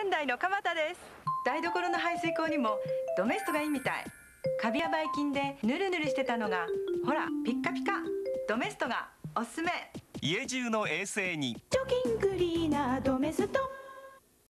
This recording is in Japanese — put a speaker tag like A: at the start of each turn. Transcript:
A: 仙台の蒲田です。台所の排水口にもドメストがいいみたい。カビやばい菌でヌルヌルしてたのがほらピッカピカ。ドメストがおすすめ。
B: 家中の衛生に。
C: チョキングリーナードメスト